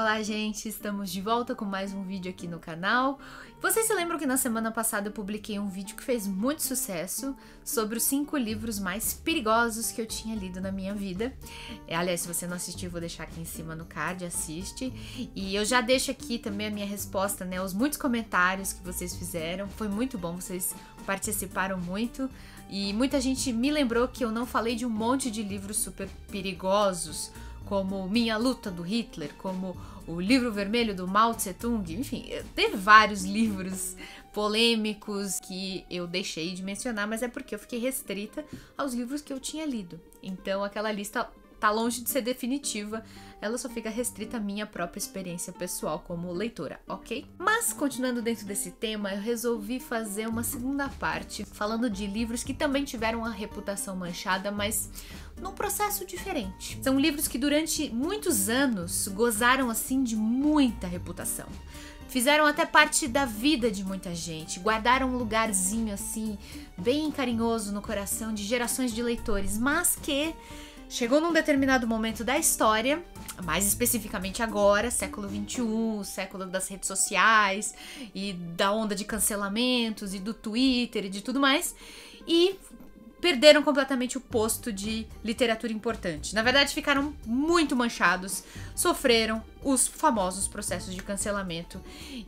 Olá, gente! Estamos de volta com mais um vídeo aqui no canal. Vocês se lembram que na semana passada eu publiquei um vídeo que fez muito sucesso sobre os cinco livros mais perigosos que eu tinha lido na minha vida. É, aliás, se você não assistiu, vou deixar aqui em cima no card, assiste. E eu já deixo aqui também a minha resposta, né? Os muitos comentários que vocês fizeram. Foi muito bom, vocês participaram muito. E muita gente me lembrou que eu não falei de um monte de livros super perigosos como Minha Luta do Hitler, como o Livro Vermelho do Mao Tse Tung, enfim, teve vários livros polêmicos que eu deixei de mencionar, mas é porque eu fiquei restrita aos livros que eu tinha lido. Então aquela lista tá longe de ser definitiva, ela só fica restrita à minha própria experiência pessoal como leitora, ok? Mas, continuando dentro desse tema, eu resolvi fazer uma segunda parte falando de livros que também tiveram a reputação manchada, mas num processo diferente. São livros que durante muitos anos gozaram assim de muita reputação. Fizeram até parte da vida de muita gente, guardaram um lugarzinho assim, bem carinhoso no coração de gerações de leitores, mas que chegou num determinado momento da história, mais especificamente agora, século 21, século das redes sociais e da onda de cancelamentos e do Twitter e de tudo mais, e perderam completamente o posto de literatura importante. Na verdade, ficaram muito manchados, sofreram os famosos processos de cancelamento.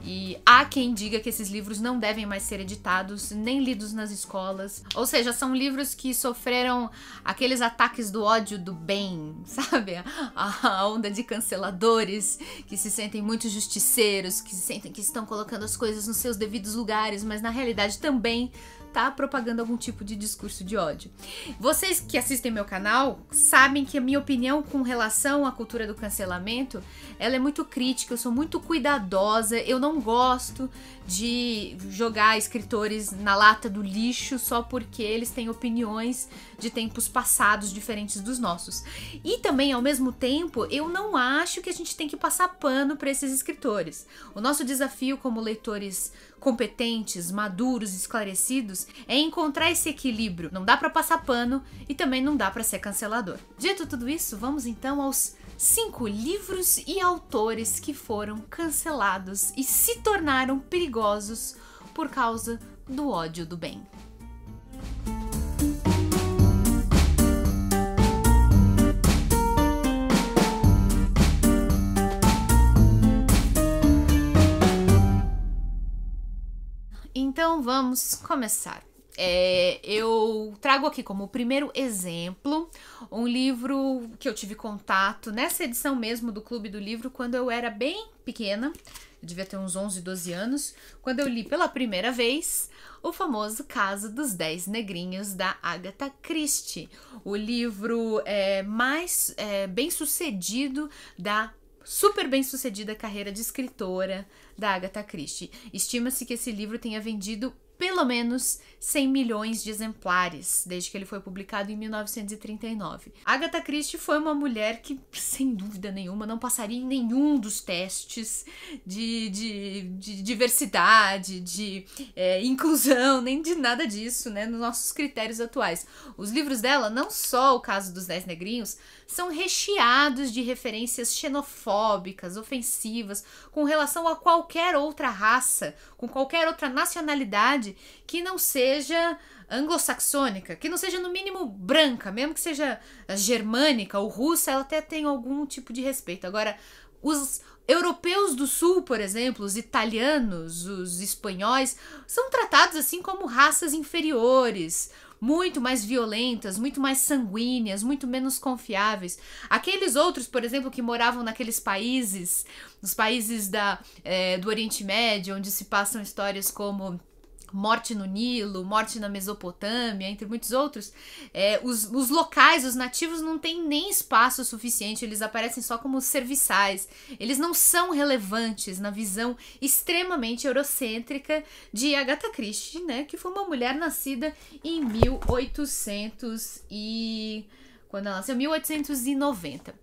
E há quem diga que esses livros não devem mais ser editados nem lidos nas escolas. Ou seja, são livros que sofreram aqueles ataques do ódio do bem, sabe? A onda de canceladores que se sentem muito justiceiros, que se sentem que estão colocando as coisas nos seus devidos lugares, mas na realidade também tá propagando algum tipo de discurso de ódio. Vocês que assistem meu canal sabem que a minha opinião com relação à cultura do cancelamento, ela é muito crítica, eu sou muito cuidadosa, eu não gosto de jogar escritores na lata do lixo só porque eles têm opiniões de tempos passados diferentes dos nossos. E também, ao mesmo tempo, eu não acho que a gente tem que passar pano para esses escritores. O nosso desafio como leitores competentes, maduros, esclarecidos é encontrar esse equilíbrio. Não dá para passar pano e também não dá para ser cancelador. Dito tudo isso, vamos então aos cinco livros e autores que foram cancelados e se tornaram perigosos por causa do ódio do bem. Então vamos começar. É, eu trago aqui como primeiro exemplo um livro que eu tive contato nessa edição mesmo do Clube do Livro quando eu era bem pequena, eu devia ter uns 11, 12 anos, quando eu li pela primeira vez o famoso Caso dos Dez Negrinhos da Agatha Christie, o livro é, mais é, bem sucedido da super bem sucedida carreira de escritora da Agatha Christie. Estima-se que esse livro tenha vendido pelo menos 100 milhões de exemplares, desde que ele foi publicado em 1939. Agatha Christie foi uma mulher que, sem dúvida nenhuma, não passaria em nenhum dos testes de, de, de diversidade, de é, inclusão, nem de nada disso, né, nos nossos critérios atuais. Os livros dela, não só o caso dos Dez Negrinhos, são recheados de referências xenofóbicas, ofensivas, com relação a qualquer outra raça, com qualquer outra nacionalidade que não seja anglo-saxônica, que não seja no mínimo branca, mesmo que seja germânica ou russa, ela até tem algum tipo de respeito. Agora, os europeus do sul, por exemplo, os italianos, os espanhóis, são tratados assim como raças inferiores, muito mais violentas, muito mais sanguíneas, muito menos confiáveis. Aqueles outros, por exemplo, que moravam naqueles países, nos países da, é, do Oriente Médio, onde se passam histórias como Morte no Nilo, Morte na Mesopotâmia, entre muitos outros, é, os, os locais, os nativos, não têm nem espaço suficiente, eles aparecem só como serviçais, eles não são relevantes na visão extremamente eurocêntrica de Agatha Christie, né, que foi uma mulher nascida em 1800 e quando ela nasceu, 1890.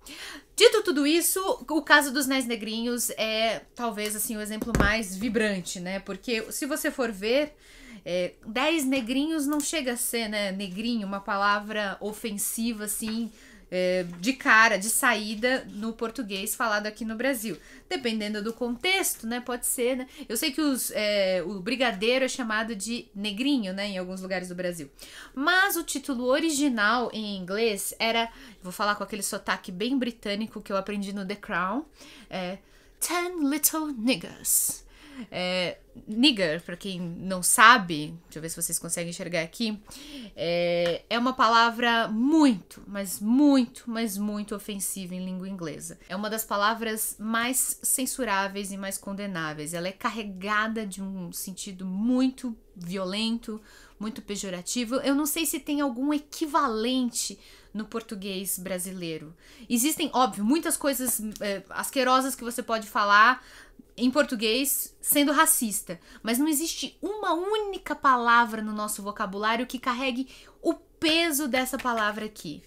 Dito tudo isso, o caso dos Dez Negrinhos é talvez assim o exemplo mais vibrante, né? Porque se você for ver, é, Dez Negrinhos não chega a ser, né, negrinho, uma palavra ofensiva assim de cara, de saída no português falado aqui no Brasil. Dependendo do contexto, né? Pode ser, né? Eu sei que os, é, o brigadeiro é chamado de negrinho, né? Em alguns lugares do Brasil. Mas o título original em inglês era, vou falar com aquele sotaque bem britânico que eu aprendi no The Crown, é Ten Little Niggas. É, nigger, para quem não sabe, deixa eu ver se vocês conseguem enxergar aqui, é, é uma palavra muito, mas muito, mas muito ofensiva em língua inglesa. É uma das palavras mais censuráveis e mais condenáveis. Ela é carregada de um sentido muito violento, muito pejorativo. Eu não sei se tem algum equivalente no português brasileiro. Existem, óbvio, muitas coisas é, asquerosas que você pode falar em português sendo racista, mas não existe uma única palavra no nosso vocabulário que carregue o peso dessa palavra aqui.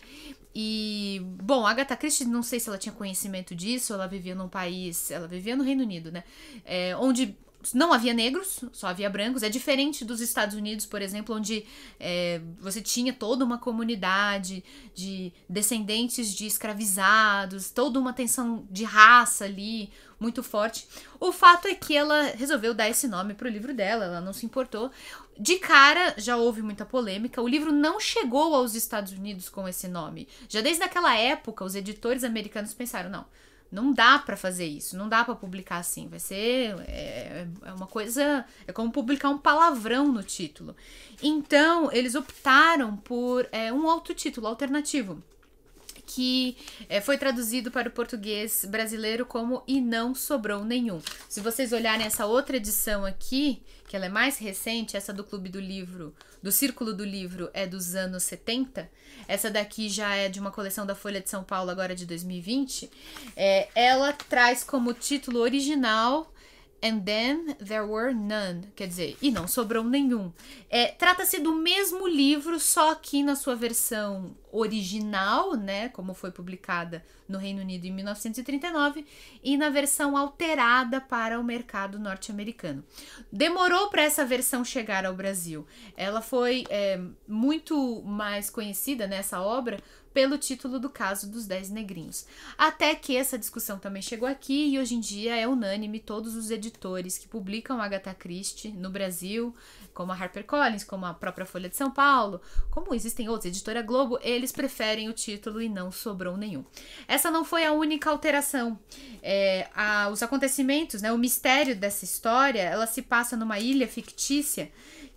E, bom, Agatha Christie, não sei se ela tinha conhecimento disso, ela vivia num país, ela vivia no Reino Unido, né? É, onde não havia negros, só havia brancos. É diferente dos Estados Unidos, por exemplo, onde é, você tinha toda uma comunidade de descendentes de escravizados, toda uma tensão de raça ali muito forte. O fato é que ela resolveu dar esse nome para o livro dela, ela não se importou. De cara, já houve muita polêmica. O livro não chegou aos Estados Unidos com esse nome. Já desde aquela época, os editores americanos pensaram: não, não dá para fazer isso, não dá para publicar assim. Vai ser é, é, uma coisa, é como publicar um palavrão no título. Então eles optaram por é, um outro título alternativo que é, foi traduzido para o português brasileiro como E Não Sobrou Nenhum. Se vocês olharem essa outra edição aqui, que ela é mais recente, essa do Clube do Livro, do Círculo do Livro, é dos anos 70. Essa daqui já é de uma coleção da Folha de São Paulo, agora de 2020. É, ela traz como título original And then there were none. Quer dizer, e não sobrou nenhum. É, Trata-se do mesmo livro, só que na sua versão original, né? Como foi publicada no Reino Unido em 1939, e na versão alterada para o mercado norte-americano. Demorou para essa versão chegar ao Brasil. Ela foi é, muito mais conhecida nessa obra pelo título do caso dos Dez Negrinhos. Até que essa discussão também chegou aqui e hoje em dia é unânime todos os editores que publicam Agatha Christie no Brasil, como a HarperCollins, como a própria Folha de São Paulo, como existem outros, Editora Globo, eles preferem o título e não sobrou nenhum. Essa não foi a única alteração. É, a, os acontecimentos, né, o mistério dessa história, ela se passa numa ilha fictícia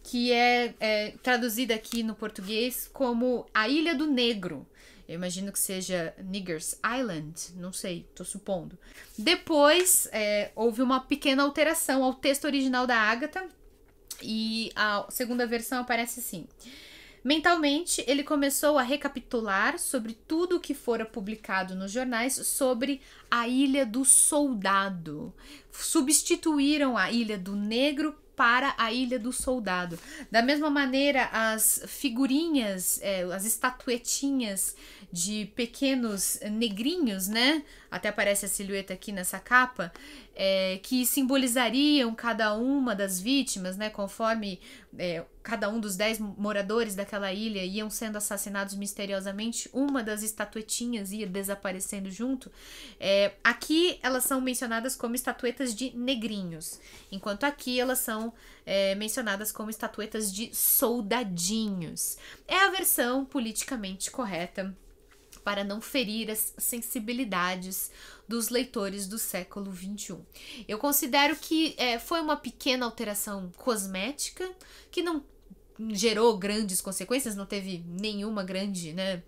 que é, é traduzida aqui no português como a Ilha do Negro. Eu imagino que seja Niggers Island, não sei, tô supondo. Depois é, houve uma pequena alteração ao texto original da Agatha e a segunda versão aparece assim. Mentalmente, ele começou a recapitular sobre tudo o que fora publicado nos jornais sobre a Ilha do Soldado. Substituíram a Ilha do Negro para a Ilha do Soldado. Da mesma maneira, as figurinhas, é, as estatuetinhas de pequenos negrinhos, né? Até aparece a silhueta aqui nessa capa, é, que simbolizariam cada uma das vítimas, né? Conforme é, cada um dos dez moradores daquela ilha iam sendo assassinados misteriosamente, uma das estatuetinhas ia desaparecendo junto. É, aqui elas são mencionadas como estatuetas de negrinhos, enquanto aqui elas são é, mencionadas como estatuetas de soldadinhos. É a versão politicamente correta para não ferir as sensibilidades dos leitores do século XXI. Eu considero que é, foi uma pequena alteração cosmética que não gerou grandes consequências, não teve nenhuma grande, né?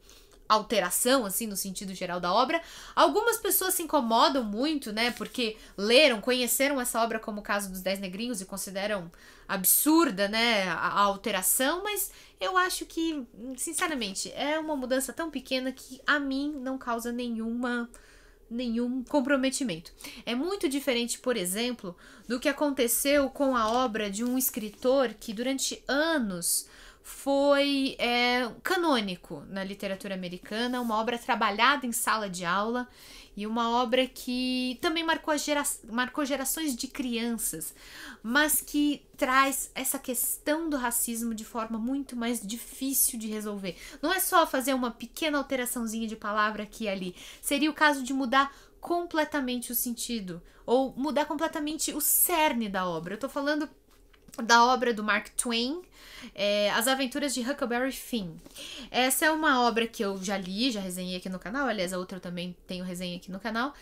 alteração, assim, no sentido geral da obra. Algumas pessoas se incomodam muito, né, porque leram, conheceram essa obra como o caso dos Dez Negrinhos e consideram absurda, né, a, a alteração, mas eu acho que, sinceramente, é uma mudança tão pequena que a mim não causa nenhuma nenhum comprometimento. É muito diferente, por exemplo, do que aconteceu com a obra de um escritor que durante anos foi é, canônico na literatura americana, uma obra trabalhada em sala de aula e uma obra que também marcou, gera marcou gerações de crianças, mas que traz essa questão do racismo de forma muito mais difícil de resolver. Não é só fazer uma pequena alteraçãozinha de palavra aqui e ali, seria o caso de mudar completamente o sentido ou mudar completamente o cerne da obra. Eu tô falando da obra do Mark Twain, é, As Aventuras de Huckleberry Finn. Essa é uma obra que eu já li, já resenhei aqui no canal, aliás, a outra eu também tenho resenha aqui no canal.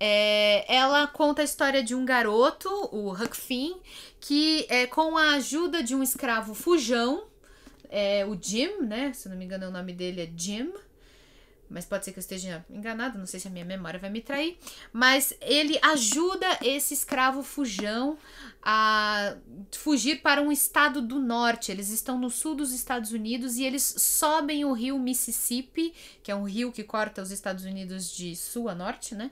É, ela conta a história de um garoto, o Huck Finn, que é, com a ajuda de um escravo fujão, é, o Jim, né? Se não me engano o nome dele é Jim, mas pode ser que eu esteja enganado, não sei se a minha memória vai me trair, mas ele ajuda esse escravo fujão a fugir para um estado do norte. Eles estão no sul dos Estados Unidos e eles sobem o rio Mississippi, que é um rio que corta os Estados Unidos de sul a norte, né?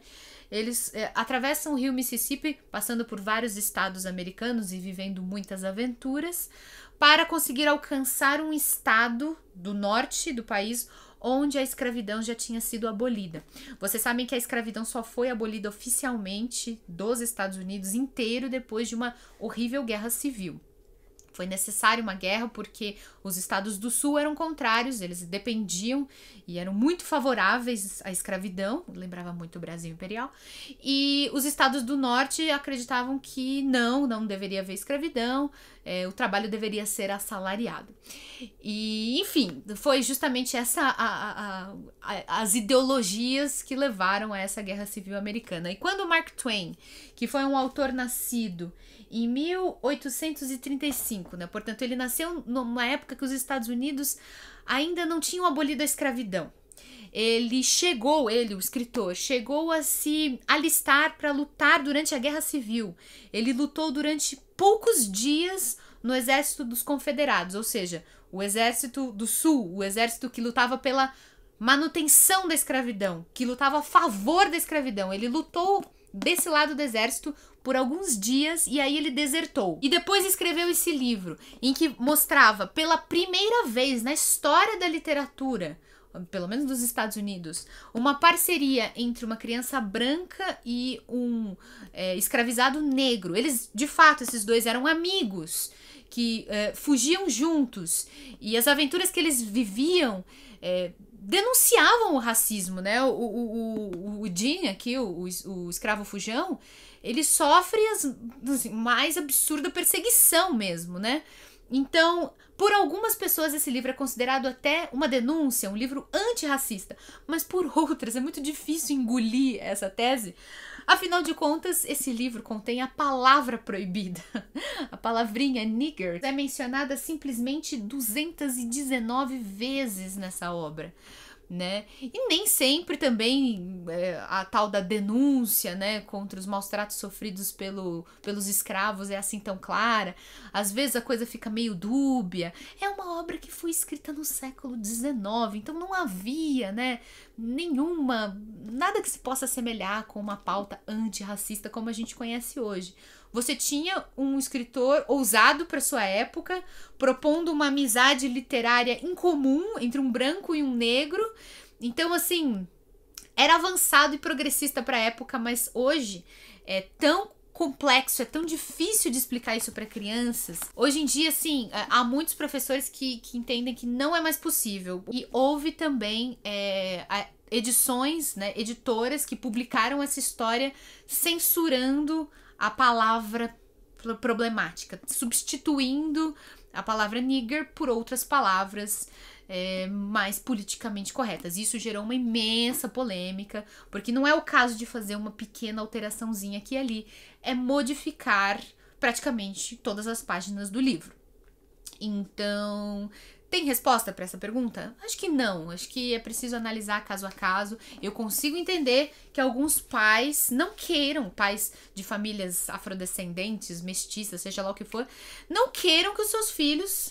Eles é, atravessam o rio Mississippi, passando por vários estados americanos e vivendo muitas aventuras, para conseguir alcançar um estado do norte do país onde a escravidão já tinha sido abolida. Vocês sabem que a escravidão só foi abolida oficialmente dos Estados Unidos inteiro depois de uma horrível guerra civil. Foi necessária uma guerra porque os estados do sul eram contrários, eles dependiam e eram muito favoráveis à escravidão, lembrava muito o Brasil Imperial, e os estados do norte acreditavam que não, não deveria haver escravidão, é, o trabalho deveria ser assalariado. E, enfim, foi justamente essa a, a, a, as ideologias que levaram a essa guerra civil americana. E quando Mark Twain, que foi um autor nascido em 1835, né? Portanto, ele nasceu numa época que os Estados Unidos ainda não tinham abolido a escravidão. Ele chegou, ele, o escritor, chegou a se alistar para lutar durante a Guerra Civil. Ele lutou durante poucos dias no exército dos confederados, ou seja, o exército do sul, o exército que lutava pela manutenção da escravidão, que lutava a favor da escravidão. Ele lutou desse lado do exército por alguns dias e aí ele desertou. E depois escreveu esse livro em que mostrava pela primeira vez na história da literatura pelo menos dos Estados Unidos, uma parceria entre uma criança branca e um é, escravizado negro. Eles, de fato, esses dois eram amigos que é, fugiam juntos e as aventuras que eles viviam é, denunciavam o racismo, né? O, o, o, o Jean aqui, o, o, escravo fujão, ele sofre as assim, mais absurda perseguição mesmo, né? Então, por algumas pessoas esse livro é considerado até uma denúncia, um livro antirracista, mas por outras é muito difícil engolir essa tese. Afinal de contas, esse livro contém a palavra proibida. A palavrinha nigger é mencionada simplesmente 219 vezes nessa obra né? E nem sempre também é, a tal da denúncia, né, contra os maus tratos sofridos pelo, pelos escravos é assim tão clara. Às vezes a coisa fica meio dúbia. É uma obra que foi escrita no século XIX, então não havia, né, nenhuma, nada que se possa assemelhar com uma pauta antirracista como a gente conhece hoje. Você tinha um escritor ousado para sua época, propondo uma amizade literária incomum entre um branco e um negro. Então, assim, era avançado e progressista para a época, mas hoje é tão complexo, é tão difícil de explicar isso para crianças. Hoje em dia, assim, é, há muitos professores que, que entendem que não é mais possível. E houve também é, edições, né, editoras que publicaram essa história censurando a palavra problemática, substituindo a palavra nigger por outras palavras é, mais politicamente corretas. Isso gerou uma imensa polêmica, porque não é o caso de fazer uma pequena alteraçãozinha aqui e ali, é modificar praticamente todas as páginas do livro. Então, tem resposta para essa pergunta? Acho que não. Acho que é preciso analisar caso a caso. Eu consigo entender que alguns pais não queiram, pais de famílias afrodescendentes, mestiças, seja lá o que for, não queiram que os seus filhos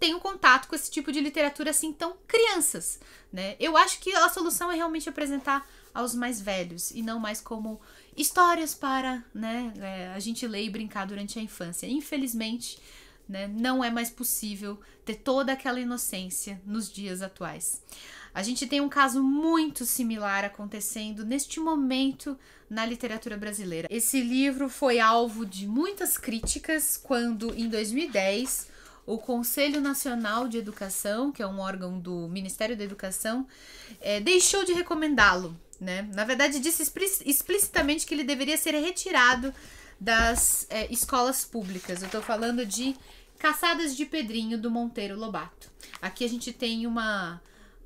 tenham contato com esse tipo de literatura assim tão crianças, né? Eu acho que a solução é realmente apresentar aos mais velhos e não mais como histórias para, né, é, a gente ler e brincar durante a infância. Infelizmente, né? Não é mais possível ter toda aquela inocência nos dias atuais. A gente tem um caso muito similar acontecendo neste momento na literatura brasileira. Esse livro foi alvo de muitas críticas quando, em 2010, o Conselho Nacional de Educação, que é um órgão do Ministério da Educação, é, deixou de recomendá-lo. Né? Na verdade, disse explicitamente que ele deveria ser retirado das é, escolas públicas. Eu estou falando de Caçadas de Pedrinho do Monteiro Lobato. Aqui a gente tem uma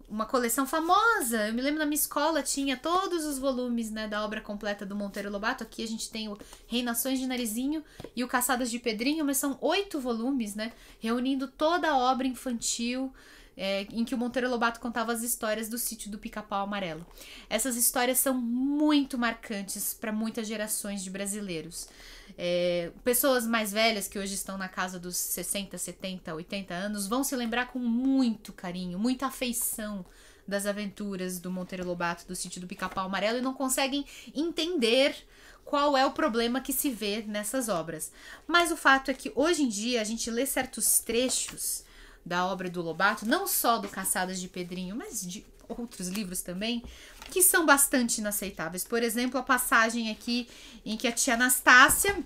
uma coleção famosa. Eu me lembro na minha escola tinha todos os volumes, né, da obra completa do Monteiro Lobato. Aqui a gente tem o Reinações de Narizinho e o Caçadas de Pedrinho, mas são oito volumes, né, reunindo toda a obra infantil é, em que o Monteiro Lobato contava as histórias do sítio do Pica-Pau Amarelo. Essas histórias são muito marcantes para muitas gerações de brasileiros. É, pessoas mais velhas que hoje estão na casa dos 60, 70, 80 anos vão se lembrar com muito carinho, muita afeição das aventuras do Monteiro Lobato do sítio do Pica-Pau Amarelo e não conseguem entender qual é o problema que se vê nessas obras. Mas o fato é que hoje em dia a gente lê certos trechos da obra do Lobato, não só do Caçadas de Pedrinho, mas de outros livros também, que são bastante inaceitáveis. Por exemplo, a passagem aqui em que a tia Anastácia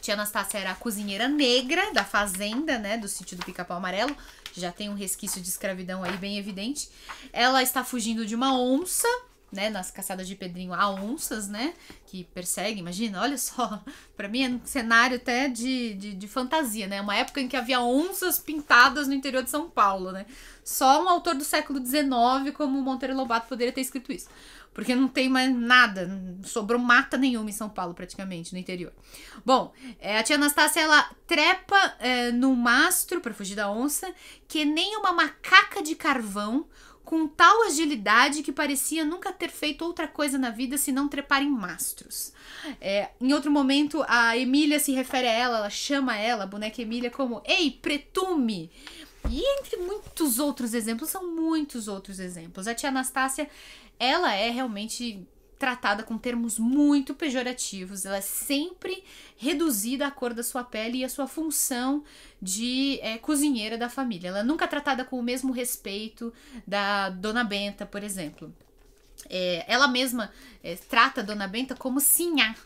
Tia Anastácia era a cozinheira negra da fazenda, né, do sítio do Pica-Pau Amarelo. Já tem um resquício de escravidão aí bem evidente. Ela está fugindo de uma onça né, nas caçadas de Pedrinho há onças, né, que perseguem, imagina, olha só, para mim é um cenário até de, de, de, fantasia, né, uma época em que havia onças pintadas no interior de São Paulo, né, só um autor do século XIX como Monteiro Lobato poderia ter escrito isso, porque não tem mais nada, sobrou mata nenhuma em São Paulo praticamente, no interior. Bom, é, a tia Anastácia, ela trepa é, no mastro para fugir da onça, que nem uma macaca de carvão, com tal agilidade que parecia nunca ter feito outra coisa na vida senão trepar em mastros. É, em outro momento, a Emília se refere a ela, ela chama ela, a boneca Emília, como Ei, pretume! E entre muitos outros exemplos, são muitos outros exemplos. A tia Anastácia, ela é realmente tratada com termos muito pejorativos. Ela é sempre reduzida à cor da sua pele e à sua função de é, cozinheira da família. Ela é nunca tratada com o mesmo respeito da Dona Benta, por exemplo. É, ela mesma é, trata a Dona Benta como sinhá.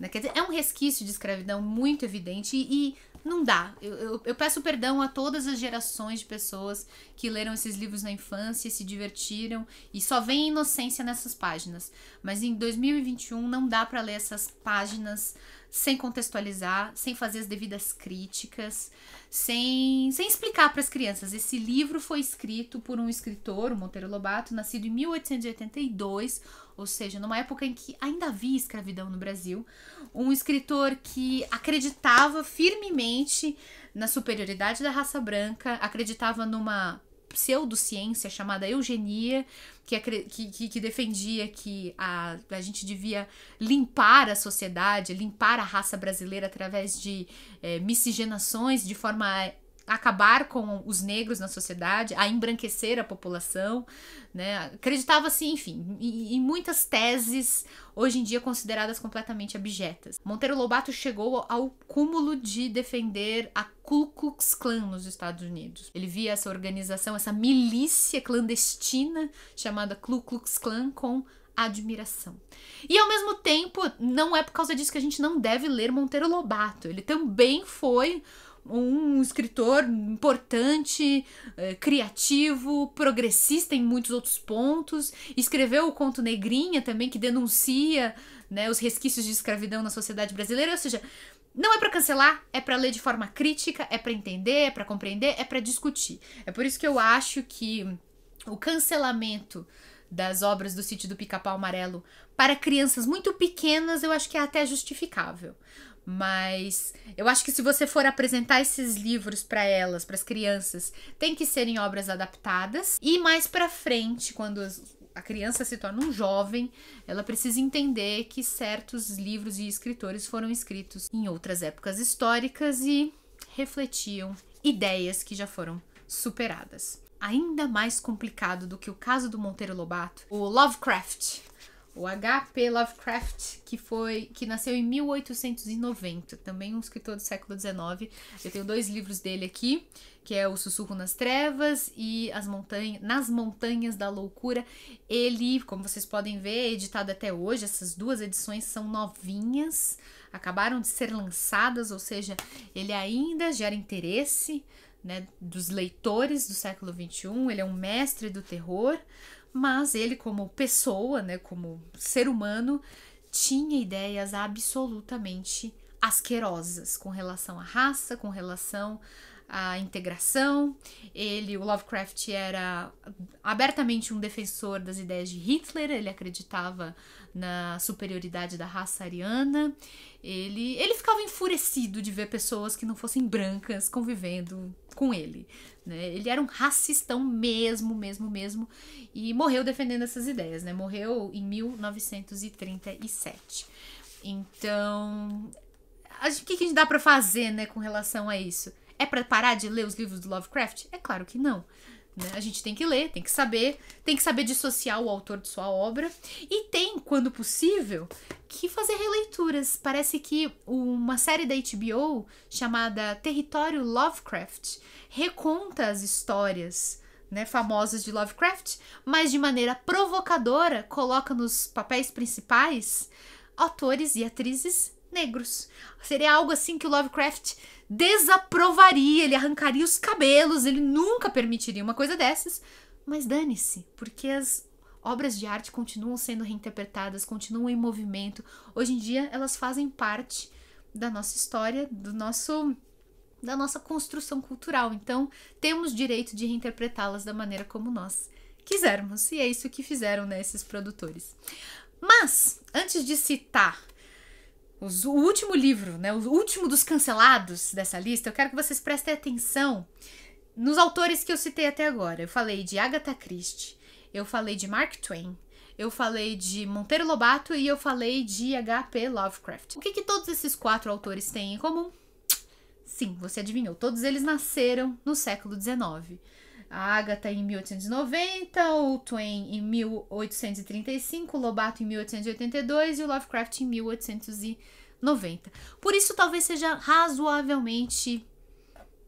Né? Quer dizer, é um resquício de escravidão muito evidente e, e não dá. Eu, eu, eu, peço perdão a todas as gerações de pessoas que leram esses livros na infância, se divertiram e só vem inocência nessas páginas. Mas em 2021 não dá para ler essas páginas sem contextualizar, sem fazer as devidas críticas, sem, sem explicar para as crianças. Esse livro foi escrito por um escritor, o Monteiro Lobato, nascido em 1882, ou seja, numa época em que ainda havia escravidão no Brasil. Um escritor que acreditava firmemente na superioridade da raça branca, acreditava numa pseudociência chamada eugenia, que, que, que, defendia que a, a gente devia limpar a sociedade, limpar a raça brasileira através de é, miscigenações, de forma acabar com os negros na sociedade, a embranquecer a população, né? Acreditava-se, enfim, em, muitas teses hoje em dia consideradas completamente abjetas. Monteiro Lobato chegou ao cúmulo de defender a Ku Klux Klan nos Estados Unidos. Ele via essa organização, essa milícia clandestina chamada Ku Klux Klan com admiração. E ao mesmo tempo, não é por causa disso que a gente não deve ler Monteiro Lobato. Ele também foi um escritor importante, é, criativo, progressista em muitos outros pontos. Escreveu o conto Negrinha também, que denuncia né, os resquícios de escravidão na sociedade brasileira. Ou seja, não é para cancelar, é para ler de forma crítica, é para entender, é para compreender, é para discutir. É por isso que eu acho que o cancelamento das obras do sítio do Pica-Pau Amarelo para crianças muito pequenas, eu acho que é até justificável. Mas eu acho que se você for apresentar esses livros para elas, para as crianças, tem que serem obras adaptadas. E mais para frente, quando a criança se torna um jovem, ela precisa entender que certos livros e escritores foram escritos em outras épocas históricas e refletiam ideias que já foram superadas. Ainda mais complicado do que o caso do Monteiro Lobato, o Lovecraft o H.P. Lovecraft, que foi que nasceu em 1890, também um escritor do século XIX. Eu tenho dois livros dele aqui, que é O Sussurro nas Trevas e As Montanhas, Nas Montanhas da Loucura. Ele, como vocês podem ver, é editado até hoje. Essas duas edições são novinhas, acabaram de ser lançadas, ou seja, ele ainda gera interesse né, dos leitores do século XXI. Ele é um mestre do terror mas ele como pessoa, né, como ser humano, tinha ideias absolutamente asquerosas com relação à raça, com relação à integração. Ele, o Lovecraft era abertamente um defensor das ideias de Hitler, ele acreditava na superioridade da raça ariana. Ele, ele ficava enfurecido de ver pessoas que não fossem brancas convivendo com ele. Né? Ele era um racistão mesmo, mesmo, mesmo. E morreu defendendo essas ideias, né? Morreu em 1937. Então, o que, que a gente dá para fazer, né, com relação a isso? É para parar de ler os livros do Lovecraft? É claro que não. Né? A gente tem que ler, tem que saber, tem que saber dissociar o autor de sua obra e tem, quando possível, que fazer releituras. Parece que uma série da HBO chamada Território Lovecraft reconta as histórias né, famosas de Lovecraft, mas de maneira provocadora coloca nos papéis principais atores e atrizes negros. Seria algo assim que o Lovecraft desaprovaria, ele arrancaria os cabelos, ele nunca permitiria uma coisa dessas. Mas dane-se, porque as obras de arte continuam sendo reinterpretadas, continuam em movimento. Hoje em dia elas fazem parte da nossa história, do nosso da nossa construção cultural. Então, temos direito de reinterpretá-las da maneira como nós quisermos. E é isso que fizeram né, esses produtores. Mas, antes de citar os, o último livro, né, o último dos cancelados dessa lista, eu quero que vocês prestem atenção nos autores que eu citei até agora. Eu falei de Agatha Christie, eu falei de Mark Twain, eu falei de Monteiro Lobato e eu falei de H.P. Lovecraft. O que, que todos esses quatro autores têm em comum? Sim, você adivinhou, todos eles nasceram no século XIX. A Agatha em 1890, o Twain em 1835, o Lobato em 1882 e o Lovecraft em 1890. Por isso, talvez seja razoavelmente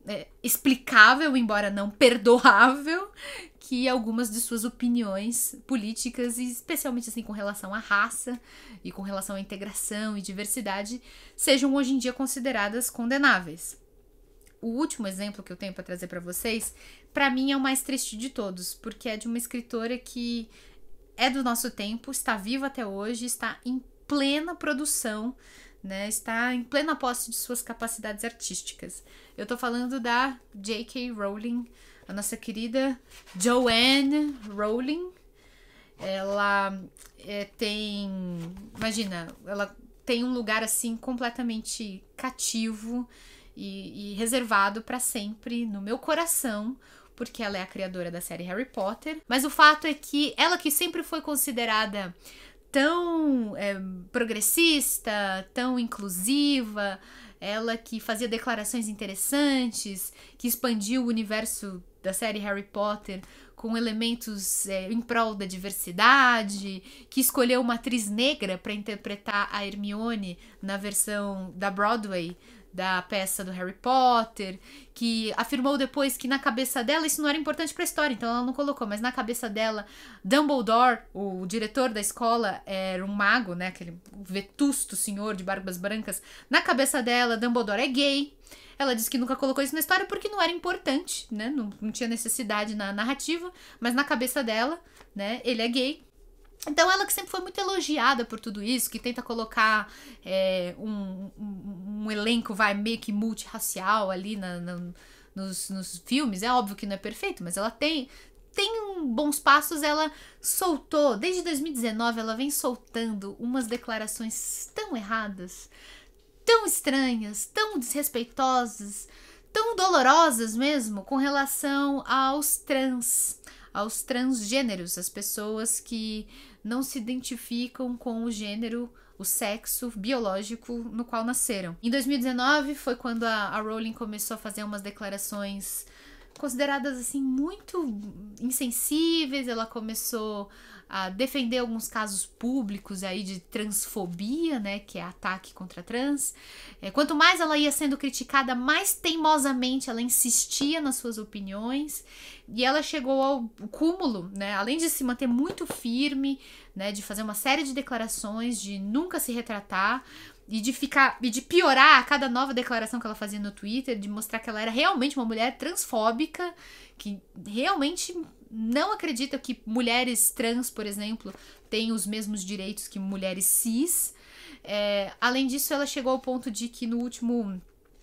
é, explicável, embora não perdoável, que algumas de suas opiniões políticas, especialmente assim com relação à raça e com relação à integração e diversidade, sejam hoje em dia consideradas condenáveis o último exemplo que eu tenho para trazer para vocês, para mim é o mais triste de todos, porque é de uma escritora que é do nosso tempo, está viva até hoje, está em plena produção, né? Está em plena posse de suas capacidades artísticas. Eu tô falando da J.K. Rowling, a nossa querida Joanne Rowling. Ela é, tem, imagina, ela tem um lugar assim completamente cativo e, e reservado para sempre no meu coração, porque ela é a criadora da série Harry Potter. Mas o fato é que ela que sempre foi considerada tão é, progressista, tão inclusiva, ela que fazia declarações interessantes, que expandiu o universo da série Harry Potter com elementos é, em prol da diversidade, que escolheu uma atriz negra para interpretar a Hermione na versão da Broadway da peça do Harry Potter, que afirmou depois que na cabeça dela isso não era importante para a história, então ela não colocou, mas na cabeça dela, Dumbledore, o diretor da escola, era um mago, né, aquele vetusto senhor de barbas brancas. Na cabeça dela, Dumbledore é gay. Ela disse que nunca colocou isso na história porque não era importante, né? Não, não tinha necessidade na narrativa, mas na cabeça dela, né, ele é gay. Então, ela que sempre foi muito elogiada por tudo isso, que tenta colocar é, um, um, um, elenco, vai, meio que multirracial ali na, na, nos, nos filmes. É óbvio que não é perfeito, mas ela tem, tem bons passos. Ela soltou, desde 2019, ela vem soltando umas declarações tão erradas, tão estranhas, tão desrespeitosas, tão dolorosas mesmo, com relação aos trans, aos transgêneros, as pessoas que não se identificam com o gênero, o sexo biológico no qual nasceram. Em 2019 foi quando a, a Rowling começou a fazer umas declarações consideradas assim muito insensíveis. Ela começou a defender alguns casos públicos aí de transfobia, né, que é ataque contra trans. É, quanto mais ela ia sendo criticada, mais teimosamente ela insistia nas suas opiniões e ela chegou ao cúmulo, né, além de se manter muito firme, né, de fazer uma série de declarações, de nunca se retratar e de ficar e de piorar a cada nova declaração que ela fazia no Twitter, de mostrar que ela era realmente uma mulher transfóbica, que realmente não acredita que mulheres trans, por exemplo, têm os mesmos direitos que mulheres cis. É, além disso, ela chegou ao ponto de que no último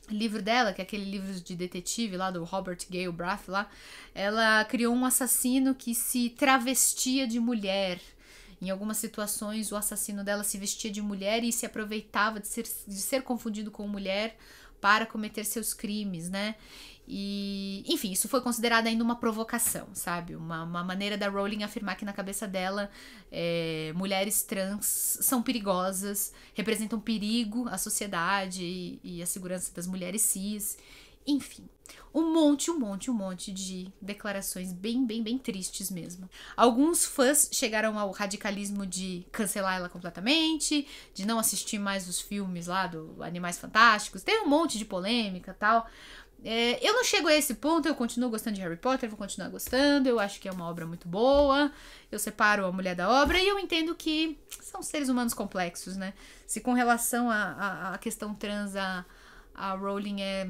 livro dela, que é aquele livro de detetive lá do Robert Gale Braff lá, ela criou um assassino que se travestia de mulher. Em algumas situações, o assassino dela se vestia de mulher e se aproveitava de ser, de ser confundido com mulher para cometer seus crimes, né? E, enfim, isso foi considerado ainda uma provocação, sabe? Uma, uma maneira da Rowling afirmar que na cabeça dela é, mulheres trans são perigosas, representam perigo à sociedade e, e à segurança das mulheres cis. Enfim, um monte, um monte, um monte de declarações bem, bem, bem tristes mesmo. Alguns fãs chegaram ao radicalismo de cancelar ela completamente, de não assistir mais os filmes lá do Animais Fantásticos. Teve um monte de polêmica tal. É, eu não chego a esse ponto, eu continuo gostando de Harry Potter, vou continuar gostando, eu acho que é uma obra muito boa, eu separo a mulher da obra e eu entendo que são seres humanos complexos, né? Se com relação à questão trans a, a Rowling é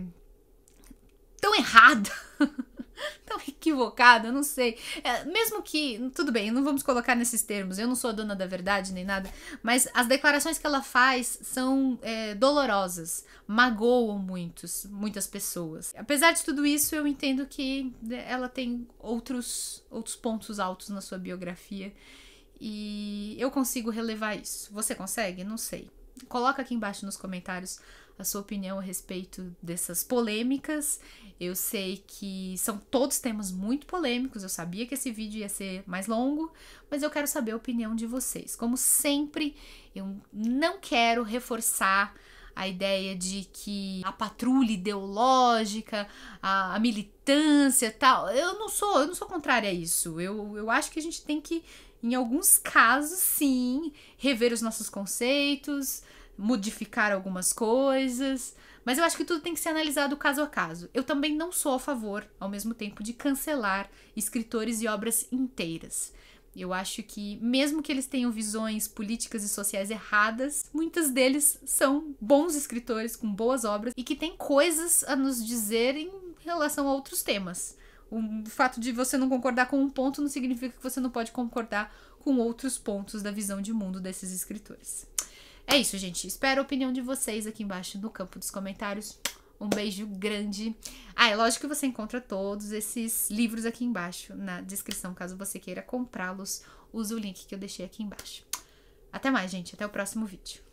tão errada tão equivocada, não sei. É, mesmo que, tudo bem, não vamos colocar nesses termos, eu não sou dona da verdade nem nada, mas as declarações que ela faz são é, dolorosas, magoam muitos, muitas pessoas. Apesar de tudo isso, eu entendo que ela tem outros, outros pontos altos na sua biografia e eu consigo relevar isso. Você consegue? Não sei. Coloca aqui embaixo nos comentários a sua opinião a respeito dessas polêmicas. Eu sei que são todos temas muito polêmicos, eu sabia que esse vídeo ia ser mais longo, mas eu quero saber a opinião de vocês. Como sempre, eu não quero reforçar a ideia de que a patrulha ideológica, a, a militância tal. Eu não sou, eu não sou contrária a isso. Eu, eu acho que a gente tem que, em alguns casos, sim, rever os nossos conceitos, modificar algumas coisas. Mas eu acho que tudo tem que ser analisado caso a caso. Eu também não sou a favor, ao mesmo tempo, de cancelar escritores e obras inteiras. Eu acho que, mesmo que eles tenham visões políticas e sociais erradas, muitos deles são bons escritores com boas obras e que têm coisas a nos dizer em relação a outros temas. O fato de você não concordar com um ponto não significa que você não pode concordar com outros pontos da visão de mundo desses escritores. É isso, gente. Espero a opinião de vocês aqui embaixo no campo dos comentários. Um beijo grande. Ah, é lógico que você encontra todos esses livros aqui embaixo na descrição, caso você queira comprá-los. Use o link que eu deixei aqui embaixo. Até mais, gente. Até o próximo vídeo.